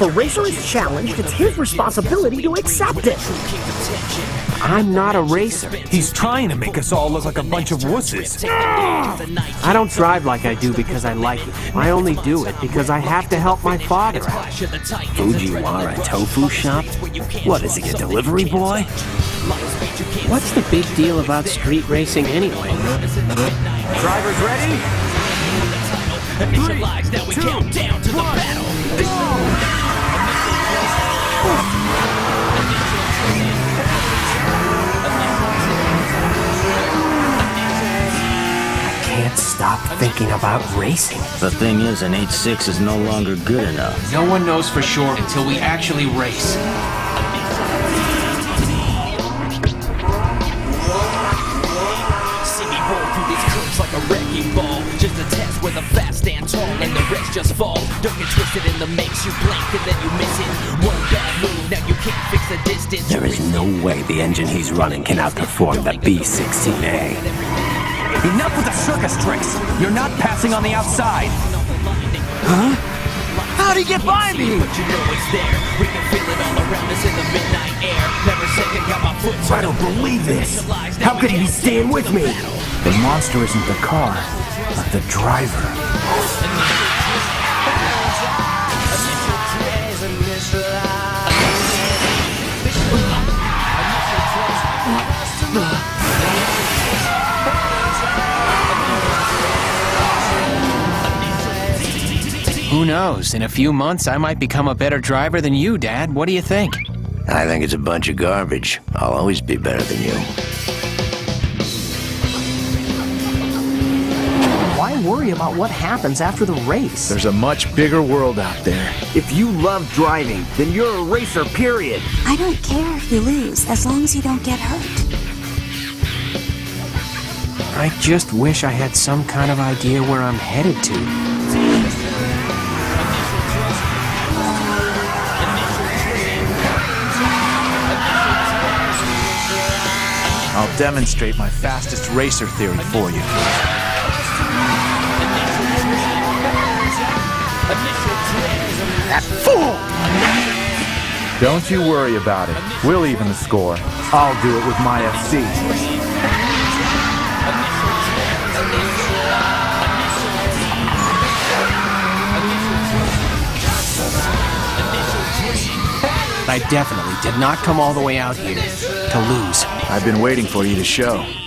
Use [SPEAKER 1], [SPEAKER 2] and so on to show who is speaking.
[SPEAKER 1] a racer is challenged, it's his responsibility to accept it.
[SPEAKER 2] I'm not a racer.
[SPEAKER 3] He's trying to make us all look like a bunch of wusses. Ah!
[SPEAKER 2] I don't drive like I do because I like it. I only do it because I have to help my father out.
[SPEAKER 4] Fujiwara Tofu Shop? What is he, a delivery boy?
[SPEAKER 2] What's the big deal about street racing anyway?
[SPEAKER 3] Drivers ready?
[SPEAKER 5] Initialize, now we count down to the battle.
[SPEAKER 2] Can't stop thinking about racing.
[SPEAKER 4] The thing is, an 86 is no longer good enough.
[SPEAKER 6] No one knows for sure until we actually race.
[SPEAKER 5] Wrecking ball. Just a test where the fast stand tall and the rest just fall. Don't get twisted in the mix, you blink and then you miss it. One bad move, now you can't fix the distance.
[SPEAKER 4] There is no way the engine he's running can outperform the B-16A.
[SPEAKER 3] Enough with the circus tricks. You're not passing on the outside. Huh?
[SPEAKER 4] How'd he get by me?
[SPEAKER 5] But you know it's there. We can feel it all around us in the midnight air. Never second, got my foot.
[SPEAKER 1] I don't believe this. How could he be staying with me?
[SPEAKER 3] The monster isn't the car, but the driver.
[SPEAKER 6] Who knows? In a few months, I might become a better driver than you, Dad. What do you think?
[SPEAKER 4] I think it's a bunch of garbage. I'll always be better than you.
[SPEAKER 1] Why worry about what happens after the race?
[SPEAKER 3] There's a much bigger world out there.
[SPEAKER 1] If you love driving, then you're a racer, period.
[SPEAKER 7] I don't care if you lose, as long as you don't get hurt.
[SPEAKER 2] I just wish I had some kind of idea where I'm headed to.
[SPEAKER 3] I'll demonstrate my fastest racer theory for you. Don't you worry about it. We'll even the score. I'll do it with my FC.
[SPEAKER 2] I definitely did not come all the way out here to lose.
[SPEAKER 3] I've been waiting for you to show.